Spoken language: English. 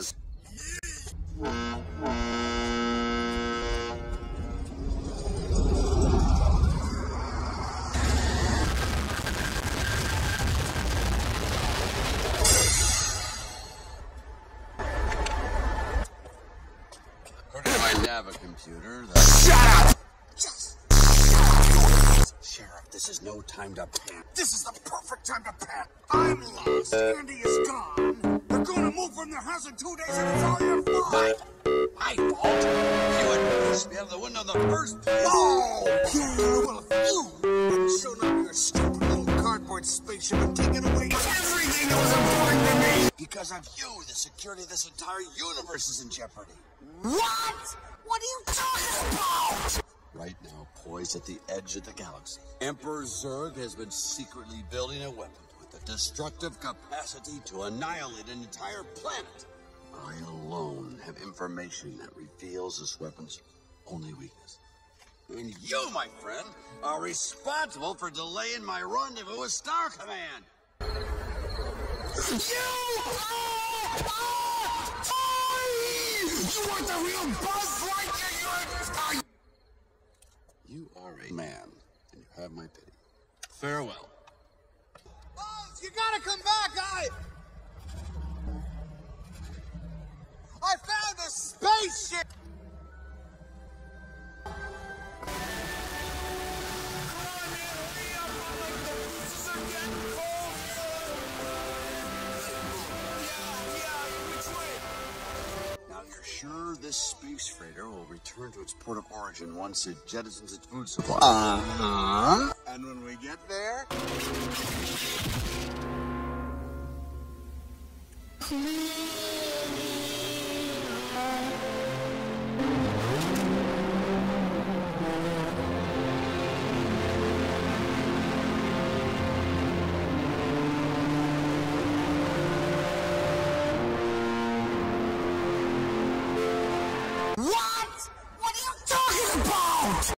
was. According to my Nava computer, the Shut up! Sheriff, this is no time to panic. This is the perfect time to pat. I'm lost. Andy is gone. They're gonna move from their house in two days, and it's all your fault. My fault? You had pushed me out of the window in the first place. Oh, yeah, well, if you hadn't shown up your stupid little cardboard spaceship and taken away everything that was important to me. Because of you, the security of this entire universe is in jeopardy. What? What are you talking about? Right now, poised at the edge of the galaxy, Emperor Zurg has been secretly building a weapon destructive capacity to annihilate an entire planet. I alone have information that reveals this weapon's only weakness. And you, my friend, are responsible for delaying my rendezvous with Star Command. You! You want the real Buzz Lightyear? You are a man, and you have my pity. Farewell. You gotta come back! I... I found a spaceship! Now, you're sure this space freighter will return to its port of origin once it jettisons its food supply? Uh-huh. And when we get there... Please.